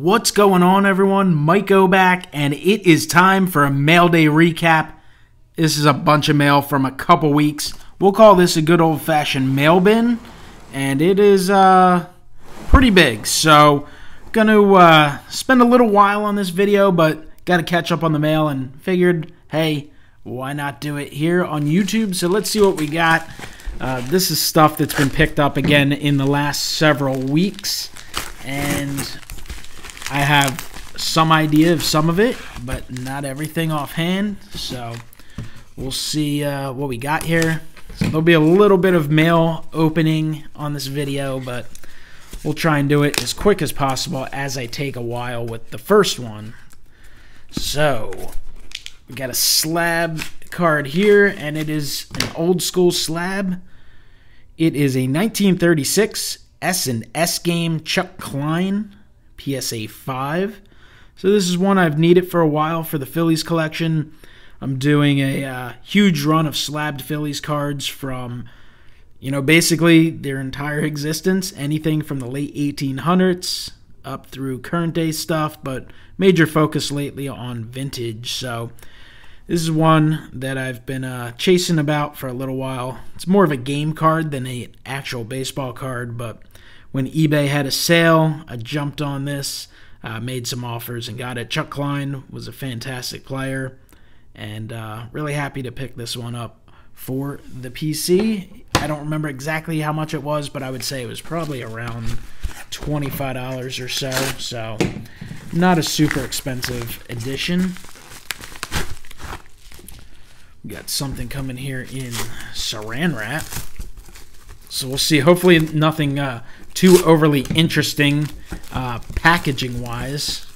What's going on, everyone? Mike O back, and it is time for a mail day recap. This is a bunch of mail from a couple weeks. We'll call this a good old fashioned mail bin, and it is uh, pretty big. So, gonna uh, spend a little while on this video, but got to catch up on the mail, and figured, hey, why not do it here on YouTube? So let's see what we got. Uh, this is stuff that's been picked up again in the last several weeks, and I have some idea of some of it, but not everything offhand. So we'll see uh, what we got here. So there'll be a little bit of mail opening on this video, but we'll try and do it as quick as possible as I take a while with the first one. So we got a slab card here, and it is an old school slab. It is a 1936 S and S game Chuck Klein PSA 5. So this is one I've needed for a while for the Phillies collection. I'm doing a uh, huge run of slabbed Phillies cards from, you know, basically their entire existence, anything from the late 1800s up through current day stuff, but major focus lately on vintage. So this is one that I've been uh, chasing about for a little while. It's more of a game card than an actual baseball card, but when eBay had a sale, I jumped on this, uh, made some offers, and got it. Chuck Klein was a fantastic player, and uh, really happy to pick this one up for the PC. I don't remember exactly how much it was, but I would say it was probably around $25 or so. So, not a super expensive edition. We got something coming here in saran wrap. So we'll see. Hopefully, nothing uh, too overly interesting uh, packaging wise.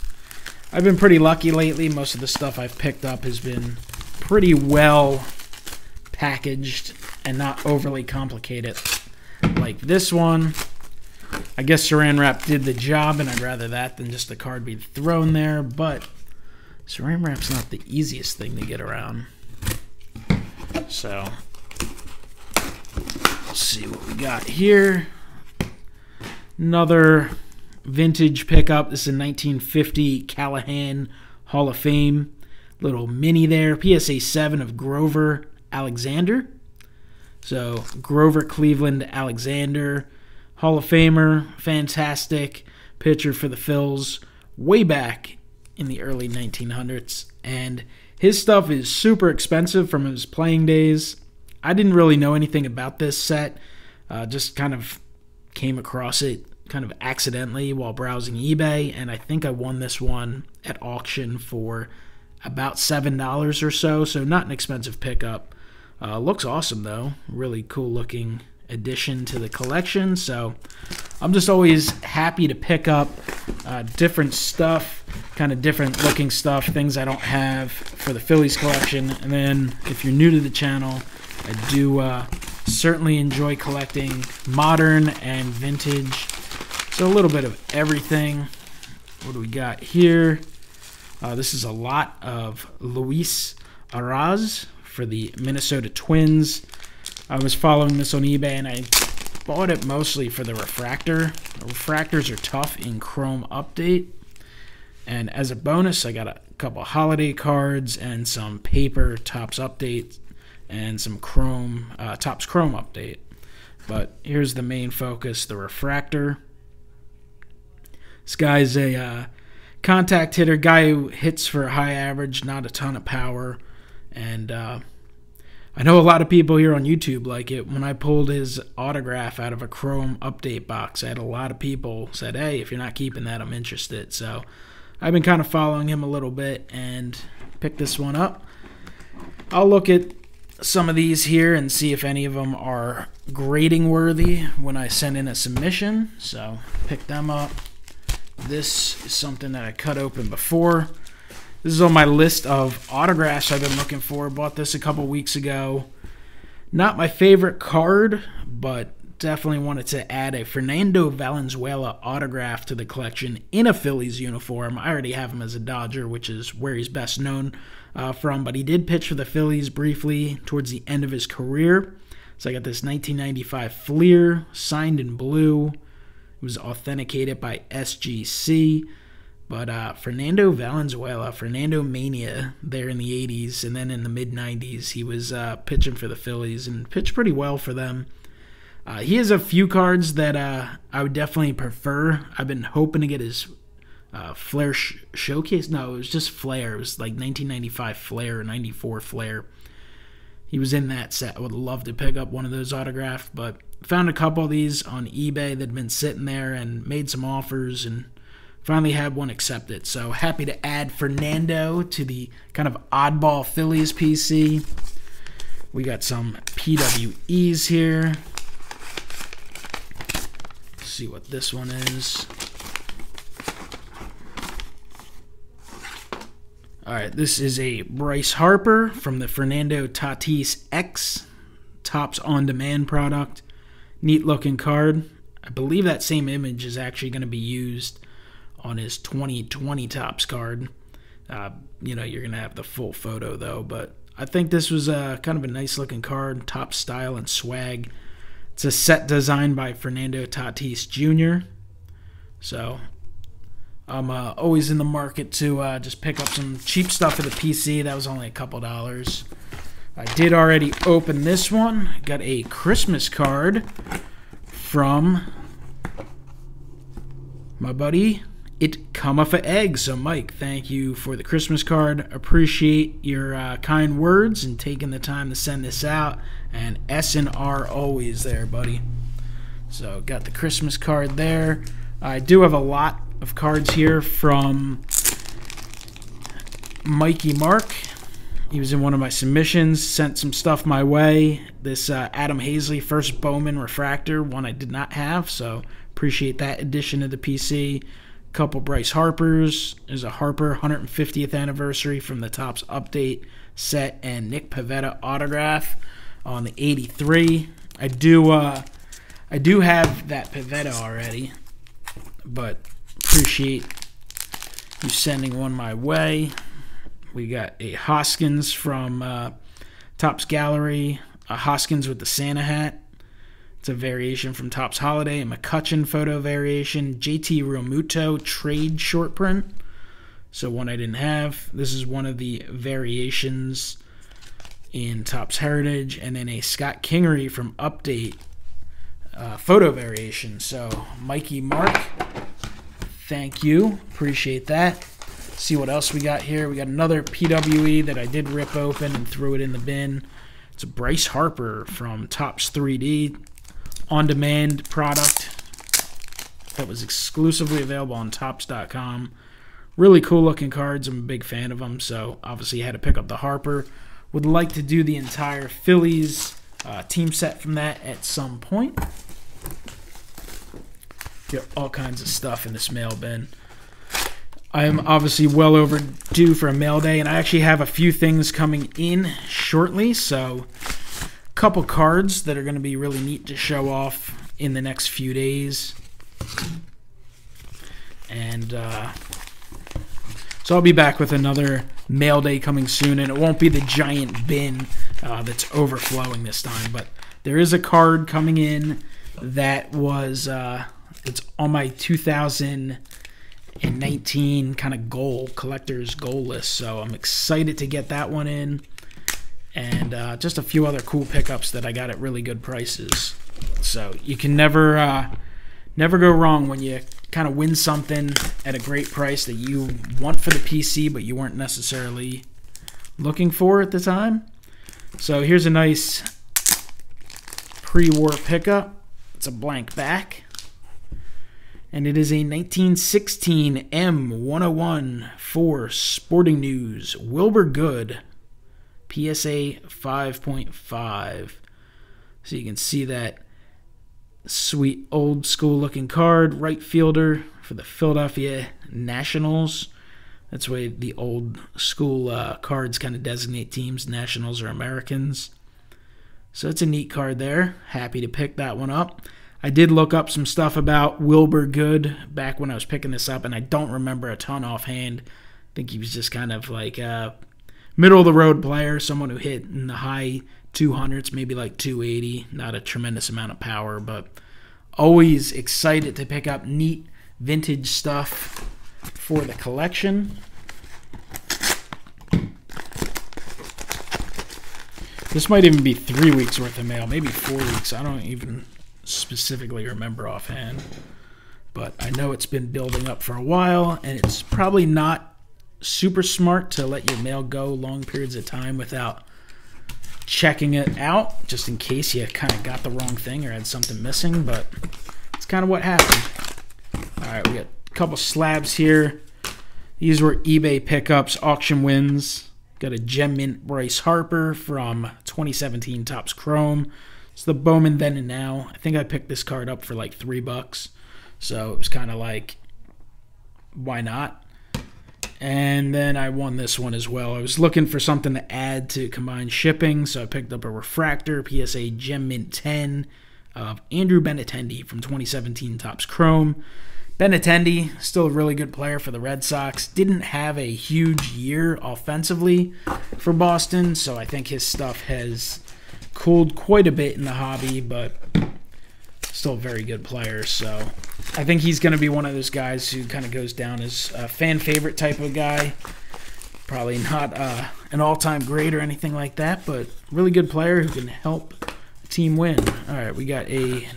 I've been pretty lucky lately. Most of the stuff I've picked up has been pretty well packaged and not overly complicated. Like this one, I guess saran wrap did the job, and I'd rather that than just the card be thrown there, but saran wrap's not the easiest thing to get around. So, let's see what we got here. Another vintage pickup. This is a 1950 Callahan Hall of Fame. Little mini there. PSA 7 of Grover Alexander. So, Grover Cleveland Alexander, Hall of Famer, fantastic pitcher for the Phils way back in the early 1900s. And his stuff is super expensive from his playing days. I didn't really know anything about this set, uh, just kind of came across it kind of accidentally while browsing eBay, and I think I won this one at auction for about $7 or so, so not an expensive pickup. Uh, looks awesome though, really cool looking addition to the collection. So I'm just always happy to pick up uh, different stuff, kind of different looking stuff, things I don't have for the Phillies collection. And then if you're new to the channel, I do uh, certainly enjoy collecting modern and vintage. So a little bit of everything. What do we got here? Uh, this is a lot of Luis Arraez for the Minnesota Twins. I was following this on eBay and I bought it mostly for the refractor. The refractors are tough in Chrome Update. And as a bonus, I got a couple holiday cards and some paper tops Update and some Chrome uh, Topps Chrome Update. But here's the main focus: the refractor. This guy's a uh, contact hitter, guy who hits for a high average, not a ton of power, and uh, I know a lot of people here on YouTube like it. When I pulled his autograph out of a Chrome update box, I had a lot of people said, "Hey, if you're not keeping that, I'm interested." So I've been kind of following him a little bit and picked this one up. I'll look at some of these here and see if any of them are grading worthy when I send in a submission. So pick them up. This is something that I cut open before. This is on my list of autographs I've been looking for. Bought this a couple weeks ago. Not my favorite card, but definitely wanted to add a Fernando Valenzuela autograph to the collection in a Phillies uniform. I already have him as a Dodger, which is where he's best known uh, from, but he did pitch for the Phillies briefly towards the end of his career. So I got this 1995 Fleer signed in blue. Was authenticated by SGC. But uh, Fernando Valenzuela, Fernando Mania, there in the 80s, and then in the mid 90s, he was uh, pitching for the Phillies and pitched pretty well for them. Uh, he has a few cards that uh, I would definitely prefer. I've been hoping to get his uh, Flair sh- showcase. No, it was just Flair. It was like 1995 Flair, 94 Flair. He was in that set. I would love to pick up one of those autographed, but found a couple of these on eBay that'd been sitting there and made some offers and finally had one accepted. So happy to add Fernando to the kind of oddball Phillies PC. We got some PWEs here. Let's see what this one is. All right, this is a Bryce Harper from the Fernando Tatis X Topps on Demand product. Neat looking card. I believe that same image is actually going to be used on his 2020 Topps card. Uh, you know, you're going to have the full photo though, but I think this was a kind of a nice looking card, top style and swag. It's a set designed by Fernando Tatis Jr. So I'm uh, always in the market to uh, just pick up some cheap stuff for the PC. That was only a couple dollars. I did already open this one. Got a Christmas card from my buddy it come off a egg. So, Mike, thank you for the Christmas card. Appreciate your uh, kind words and taking the time to send this out. And S and R always there, buddy. So, got the Christmas card there. I do have a lot of cards here from Mikey Mark. He was in one of my submissions, sent some stuff my way. This uh, Adam Haseley first Bowman refractor, one I did not have, so appreciate that addition to the PC A couple Bryce Harpers. There's a Harper 150th anniversary from the Topps Update set and Nick Pivetta autograph on the 83. I do uh, I do have that Pavetta already, but appreciate you sending one my way. We got a Hoskins from uh, Topps Gallery, a Hoskins with the Santa hat, it's a variation from Topps Holiday, a McCutchen photo variation, JT Realmuto trade short print. So one I didn't have. This is one of the variations in Topps Heritage, and then a Scott Kingery from Update uh, photo variation. So Mikey Mark, thank you, appreciate that. See what else we got here. We got another PWE that I did rip open and threw it in the bin. It's a Bryce Harper from Topps 3D on demand product that was exclusively available on Topps.com. Really cool looking cards. I'm a big fan of them, so obviously had to pick up the Harper. Would like to do the entire Phillies uh, team set from that at some point. Get all kinds of stuff in this mail bin. I am obviously well overdue for a mail day, and I actually have a few things coming in shortly, so a couple cards that are going to be really neat to show off in the next few days. And uh, so I'll be back with another mail day coming soon, and it won't be the giant bin uh, that's overflowing this time, but there is a card coming in that was uh, it's on my 2019 kind of goal collector's goal list, so I'm excited to get that one in and uh, just a few other cool pickups that I got at really good prices. So you can never uh, never go wrong when you kind of win something at a great price that you want for the PC, but you weren't necessarily looking for at the time. So here's a nice pre-war pickup. It's a blank back. And it is a 1916 M101 for Sporting News. Wilbur Good PSA 5.5. So you can see that sweet old school looking card, right fielder for the Philadelphia Nationals. That's why the old school uh, cards kind of designate teams. Nationals or Americans. So it's a neat card there. Happy to pick that one up. I did look up some stuff about Wilbur Good back when I was picking this up, and I don't remember a ton offhand. I think he was just kind of like a middle of the road player, someone who hit in the high 200s, maybe like 280. Not a tremendous amount of power, but always excited to pick up neat vintage stuff for the collection. This might even be three weeks worth of mail, maybe four weeks. I don't even specifically remember offhand. But I know it's been building up for a while, and it's probably not super smart to let your mail go long periods of time without checking it out, just in case you kind of got the wrong thing or had something missing. But it's kind of what happened. All right, we got a couple slabs here. These were eBay pickups, auction wins. Got a Gem Mint Bryce Harper from 2017 Topps Chrome. It's the Bowman then and now. I think I picked this card up for like three bucks. So it was kind of like, why not? And then I won this one as well. I was looking for something to add to combined shipping, so I picked up a refractor PSA Gem Mint 10 of Andrew Benintendi from 2017 Topps Chrome. Benintendi, still a really good player for the Red Sox. Didn't have a huge year offensively for Boston, so I think his stuff has cooled quite a bit in the hobby, but still a very good player. So I think he's going to be one of those guys who kind of goes down as a fan favorite type of guy. Probably not uh, an all time great or anything like that, but really good player who can help a team win. All right, we got a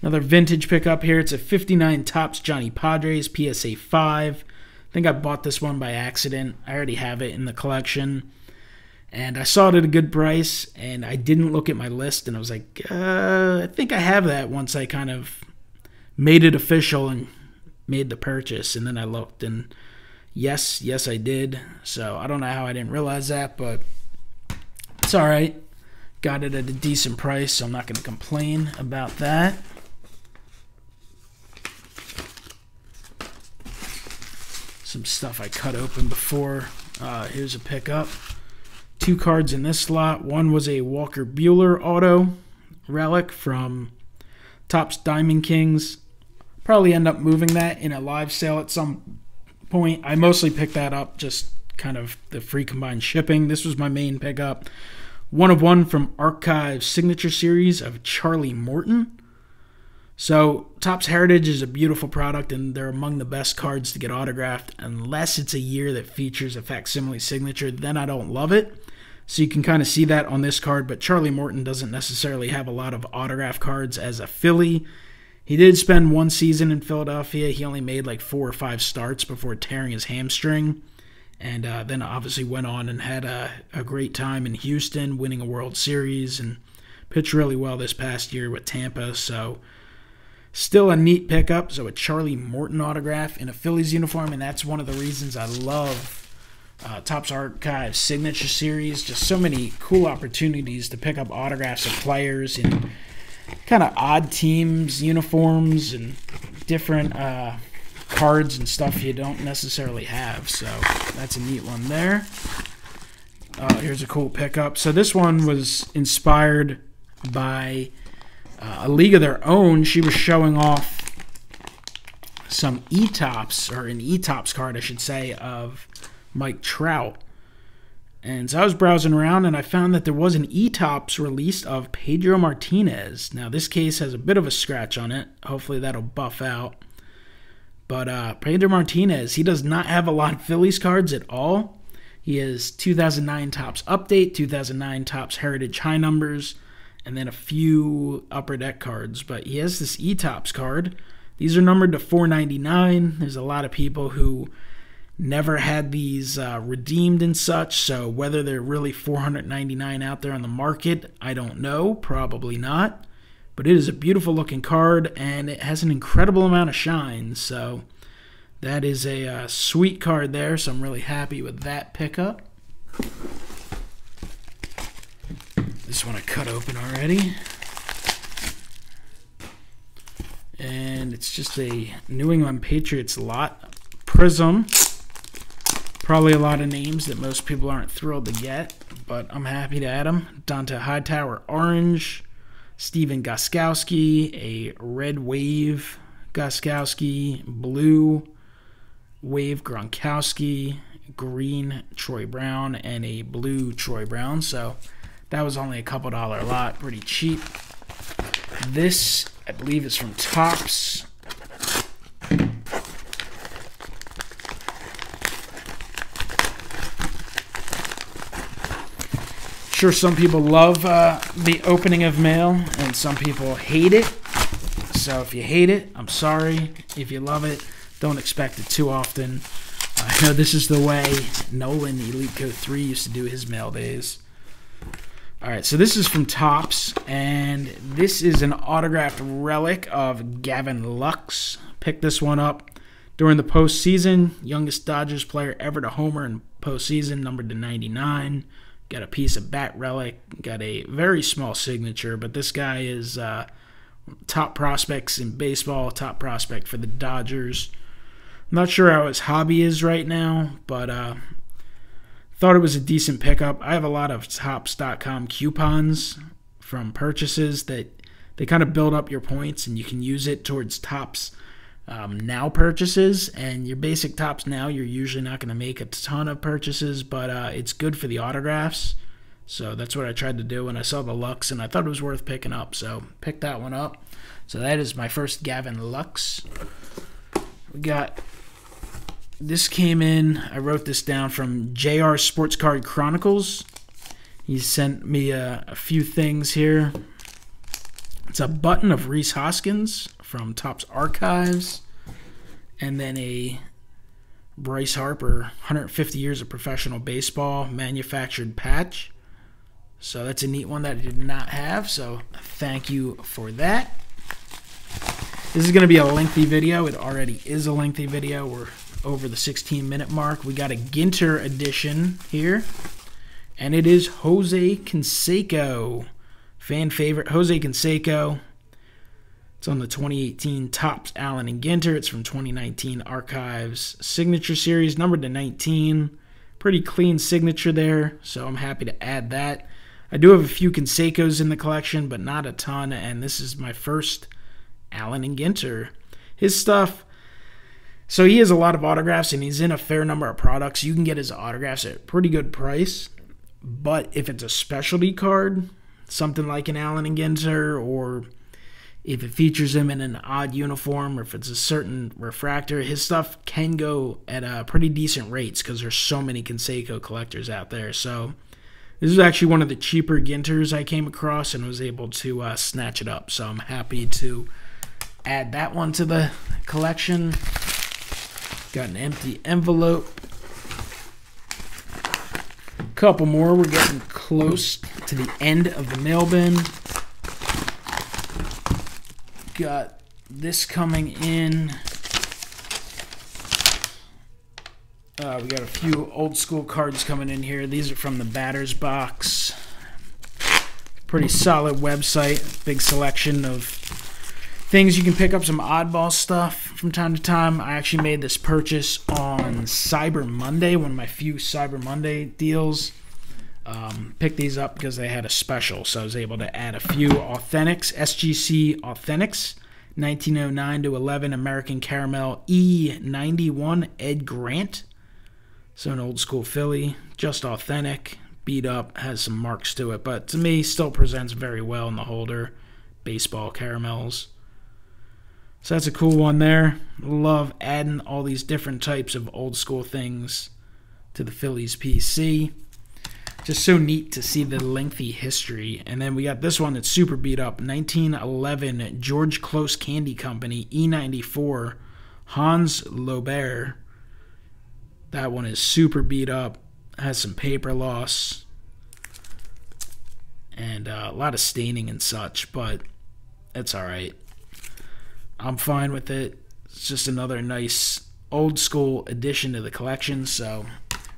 Another vintage pickup here. It's a 59 Topps Johnny Podres PSA 5. I think I bought this one by accident. I already have it in the collection. And I saw it at a good price, and I didn't look at my list, and I was like, uh, I think I have that once I kind of made it official and made the purchase. And then I looked, and yes, yes, I did. So I don't know how I didn't realize that, but it's all right. Got it at a decent price, so I'm not going to complain about that. some stuff I cut open before. Uh, here's a pickup. Two cards in this slot. One was a Walker Buehler auto relic from Topps Diamond Kings. Probably end up moving that in a live sale at some point. I mostly picked that up just kind of the free combined shipping. This was my main pickup. One of one from Archive Signature Series of Charlie Morton. So, Topps Heritage is a beautiful product, and they're among the best cards to get autographed. Unless it's a year that features a facsimile signature, then I don't love it. So, you can kind of see that on this card, but Charlie Morton doesn't necessarily have a lot of autograph cards as a Philly. He did spend one season in Philadelphia. He only made like four or five starts before tearing his hamstring. And uh, then obviously went on and had a, a great time in Houston, winning a World Series and pitched really well this past year with Tampa. So, Still a neat pickup. So a Charlie Morton autograph in a Phillies uniform, and that's one of the reasons I love uh, Topps Archive Signature Series. Just so many cool opportunities to pick up autographs of players and kind of odd teams, uniforms, and different uh, cards and stuff you don't necessarily have. So that's a neat one there. Uh, here's a cool pickup. So this one was inspired by uh, a league of their own, she was showing off some E-Topps, or an E-Topps card, I should say, of Mike Trout. And so I was browsing around and I found that there was an E-Topps released of Pedro Martinez. Now, this case has a bit of a scratch on it. Hopefully, that'll buff out. But uh, Pedro Martinez, he does not have a lot of Phillies cards at all. He has 2009 Topps Update, 2009 Topps Heritage High Numbers, and then a few upper deck cards. But he has this E-Topps card. These are numbered to 499. There's a lot of people who never had these uh, redeemed and such. So whether they're really 499 out there on the market, I don't know. Probably not. But it is a beautiful looking card and it has an incredible amount of shine. So that is a uh, sweet card there. So I'm really happy with that pickup. This one I cut open already. And it's just a New England Patriots lot. Prism. Probably a lot of names that most people aren't thrilled to get, but I'm happy to add them. Dont'a Hightower Orange. Stephen Gostkowski, a red wave Gostkowski, blue wave Gronkowski, green Troy Brown, and a blue Troy Brown. So that was only a couple dollar lot, pretty cheap. This, I believe, is from Topps. Sure some people love uh, the opening of mail and some people hate it. So if you hate it, I'm sorry. If you love it, don't expect it too often. I know this is the way Nolan Elite Code 3 used to do his mail days. All right, so this is from Topps, and this is an autographed relic of Gavin Lux. Picked this one up during the postseason. Youngest Dodgers player ever to homer in postseason, numbered to 99. Got a piece of bat relic. Got a very small signature, but this guy is uh, top prospects in baseball, top prospect for the Dodgers. I'm not sure how his hobby is right now, but uh, Thought it was a decent pickup. I have a lot of Topps.com coupons from purchases that they kind of build up your points and you can use it towards Topps um, now purchases. And your basic Topps now, you're usually not going to make a ton of purchases, but uh, it's good for the autographs. So that's what I tried to do when I saw the Lux, and I thought it was worth picking up. So pick that one up. So that is my first Gavin Lux. We got this came in. I wrote this down from JR Sports Card Chronicles. He sent me a, a few things here. It's a button of Rhys Hoskins from Topps Archives, and then a Bryce Harper 150 years of professional baseball manufactured patch. So that's a neat one that I did not have. So thank you for that. This is going to be a lengthy video. It already is a lengthy video. We're over the 16 minute mark. We got a Ginter edition here, and it is Jose Canseco. Fan favorite Jose Canseco. It's on the 2018 Topps Allen and Ginter. It's from 2019 Archives Signature Series, numbered to 19. Pretty clean signature there, so I'm happy to add that. I do have a few Cansecos in the collection, but not a ton, and this is my first Allen and Ginter. His stuff so he has a lot of autographs and he's in a fair number of products. You can get his autographs at a pretty good price. But if it's a specialty card, something like an Allen and Ginter, or if it features him in an odd uniform, or if it's a certain refractor, his stuff can go at a pretty decent rates because there's so many Canseco collectors out there. So this is actually one of the cheaper Ginters I came across and was able to uh, snatch it up. So I'm happy to add that one to the collection. Got an empty envelope. Couple more. We're getting close to the end of the mail bin. Got this coming in. Uh, we got a few old school cards coming in here. These are from the Batters Box. Pretty solid website. Big selection of things you can pick up some oddball stuff from time to time. I actually made this purchase on Cyber Monday, one of my few Cyber Monday deals. Um, picked these up because they had a special, so I was able to add a few authentics, SGC authentics, 1909 to 11 American Caramel E91 Ed Grant. So an old school Philly, just authentic, beat up, has some marks to it, but to me still presents very well in the holder. Baseball caramels. So that's a cool one there. Love adding all these different types of old school things to the Phillies PC. Just so neat to see the lengthy history. And then we got this one that's super beat up 1911 George Close Candy Company E94 Hans Lobert. That one is super beat up, has some paper loss, and uh, a lot of staining and such, but it's alright. I'm fine with it. It's just another nice old school addition to the collection. So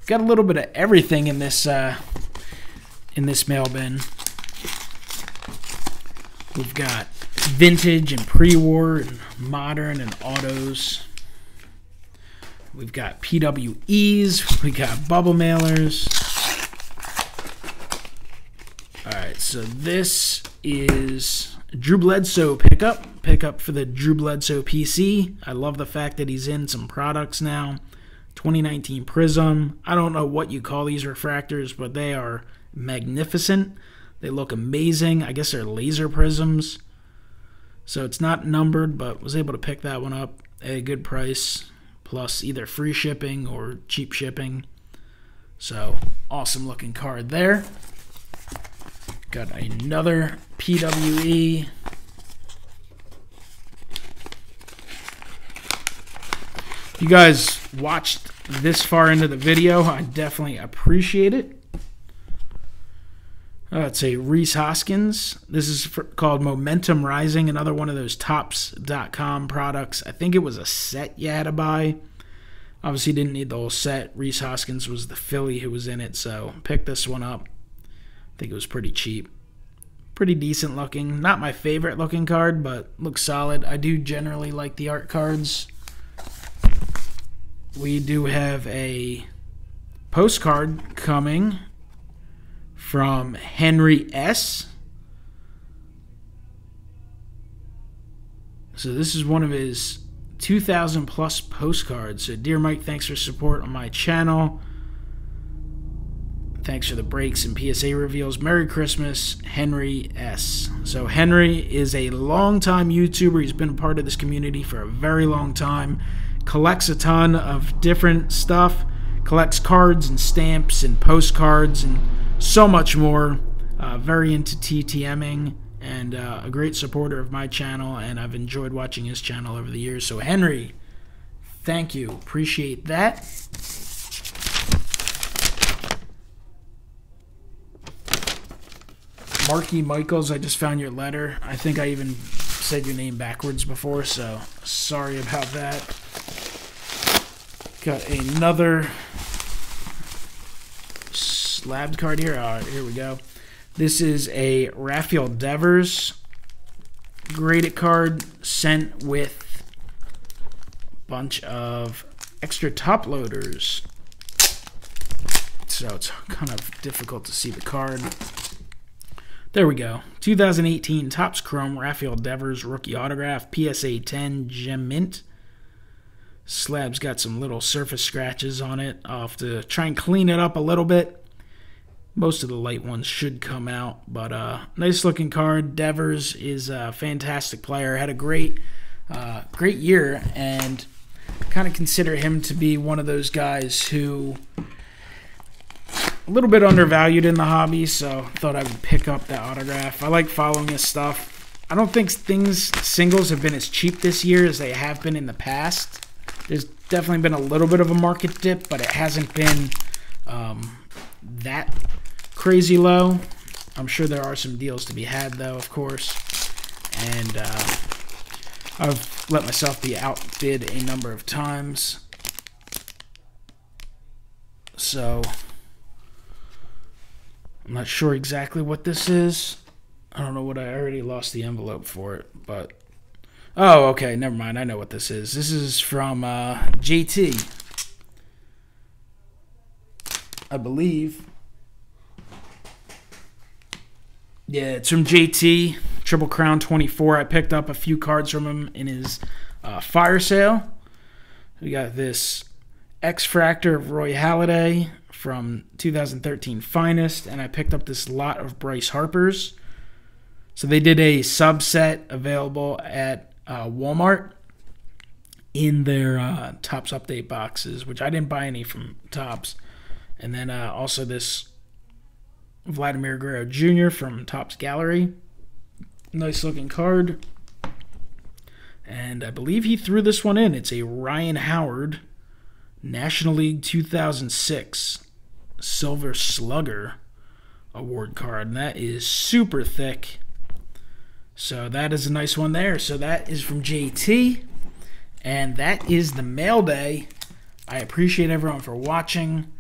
got a little bit of everything in this uh, in this mail bin. We've got vintage and pre-war and modern and autos. We've got PWEs. We got bubble mailers. All right, so this is Drew Bledsoe pickup, pickup for the Drew Bledsoe PC. I love the fact that he's in some products now. 2019 Prism. I don't know what you call these refractors, but they are magnificent. They look amazing. I guess they're laser prisms. So it's not numbered, but was able to pick that one up at a good price, plus either free shipping or cheap shipping. So awesome looking card there. Got another PWE. You guys watched this far into the video, I definitely appreciate it. Uh, it's a Rhys Hoskins. This is for, called Momentum Rising, another one of those Topps.com products. I think it was a set you had to buy. Obviously, didn't need the whole set. Rhys Hoskins was the Philly who was in it, so picked this one up. I think it was pretty cheap. Pretty decent looking. Not my favorite looking card, but looks solid. I do generally like the art cards. We do have a postcard coming from Henry S. So this is one of his 2,000 plus postcards. So, dear Mike, thanks for support on my channel. Thanks for the breaks and PSA reveals. Merry Christmas, Henry S. So, Henry is a long-time YouTuber. He's been a part of this community for a very long time. Collects a ton of different stuff. Collects cards and stamps and postcards and so much more. Uh, very into TTMing and uh, a great supporter of my channel, and I've enjoyed watching his channel over the years. So, Henry, thank you. Appreciate that. Marky Michaels, I just found your letter. I think I even said your name backwards before, so sorry about that. Got another slabbed card here. All right, here we go. This is a Rafael Devers graded card sent with a bunch of extra top loaders. So it's kind of difficult to see the card. There we go. 2018 Topps Chrome Rafael Devers rookie autograph PSA 10 Gem Mint. Slab's got some little surface scratches on it. I'll have to try and clean it up a little bit. Most of the light ones should come out, but uh, nice looking card. Devers is a fantastic player. Had a great, uh, great year, and kind of consider him to be one of those guys who a little bit undervalued in the hobby, so thought I would pick up that autograph. I like following his stuff. I don't think things singles have been as cheap this year as they have been in the past. There's definitely been a little bit of a market dip, but it hasn't been um, that crazy low. I'm sure there are some deals to be had, though, of course. And uh, I've let myself be outbid a number of times. So I'm not sure exactly what this is. I don't know what I already lost the envelope for it, but oh, okay, never mind. I know what this is. This is from uh, JT, I believe. Yeah, it's from JT Triple Crown 24. I picked up a few cards from him in his uh, fire sale. We got this X Fractor of Roy Halladay, from 2013 Finest, and I picked up this lot of Bryce Harper's. So they did a subset available at uh, Walmart in their uh, Topps update boxes, which I didn't buy any from Topps. And then uh, also this Vladimir Guerrero Jr. from Topps Gallery. Nice looking card. And I believe he threw this one in. It's a Ryan Howard National League 2006 Silver Slugger award card. And that is super thick. So that is a nice one there. So that is from JT. And that is the mail day. I appreciate everyone for watching.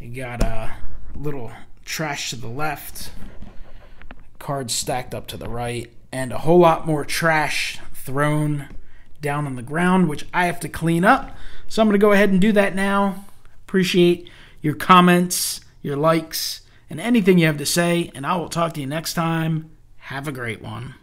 You got a little trash to the left, cards stacked up to the right, and a whole lot more trash thrown down on the ground, which I have to clean up. So I'm going to go ahead and do that now. Appreciate your comments, your likes, and anything you have to say. And I will talk to you next time. Have a great one.